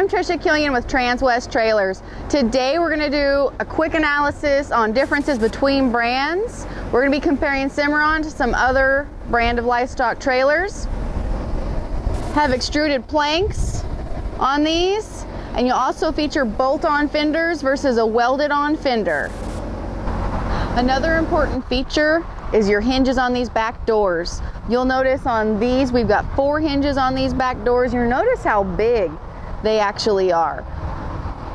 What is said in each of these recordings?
I'm Trisha Killian with Transwest Trailers. Today we're going to do a quick analysis on differences between brands. We're going to be comparing Cimarron to some other brand of livestock trailers. Have extruded planks on these and you'll also feature bolt-on fenders versus a welded-on fender. Another important feature is your hinges on these back doors. You'll notice on these, we've got four hinges on these back doors. You'll notice how big they actually are.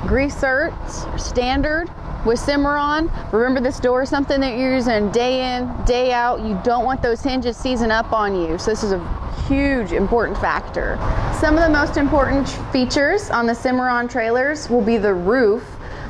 Grease certs, standard with Cimarron. Remember this door is something that you're using day in, day out. You don't want those hinges seizing up on you. So this is a huge important factor. Some of the most important features on the Cimarron trailers will be the roof.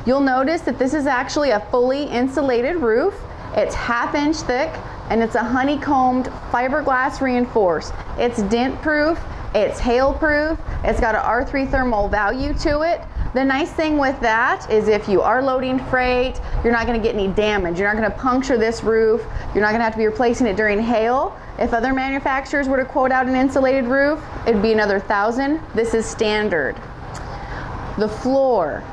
You'll notice that this is actually a fully insulated roof. It's half inch thick and it's a honeycombed fiberglass reinforced. It's dent proof, it's hail proof, it's got an R3 thermal value to it. The nice thing with that is if you are loading freight, you're not gonna get any damage. You're not gonna puncture this roof. You're not gonna have to be replacing it during hail. If other manufacturers were to quote out an insulated roof, it'd be another thousand. This is standard. The floor.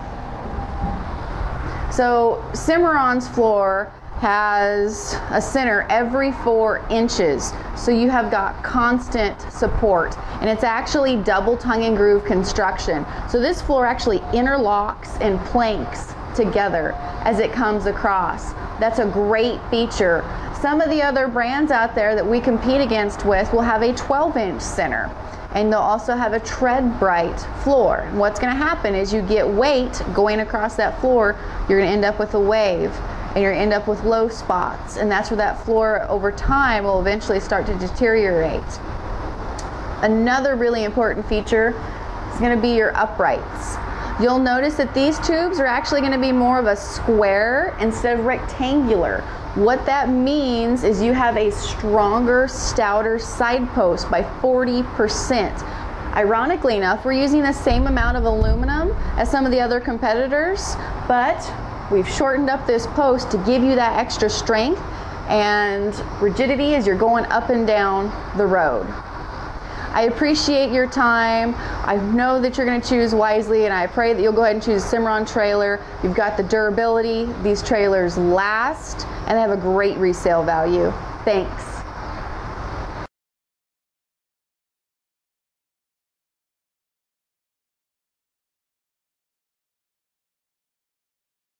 So Cimarron's floor has a center every four inches. So you have got constant support and it's actually double tongue and groove construction. So this floor actually interlocks and planks together as it comes across. That's a great feature. Some of the other brands out there that we compete against with will have a 12 inch center and they'll also have a Tread Brite floor. what's gonna happen is you get weight going across that floor, you're gonna end up with a wave and you're gonna end up with low spots and that's where that floor over time will eventually start to deteriorate. Another really important feature is gonna be your uprights. You'll notice that these tubes are actually gonna be more of a square instead of rectangular. What that means is you have a stronger, stouter side post by 40%. Ironically enough, we're using the same amount of aluminum as some of the other competitors, but We've shortened up this post to give you that extra strength and rigidity as you're going up and down the road. I appreciate your time. I know that you're going to choose wisely, and I pray that you'll go ahead and choose a Cimarron trailer. You've got the durability. These trailers last, and they have a great resale value. Thanks.